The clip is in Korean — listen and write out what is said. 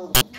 Mm-hmm.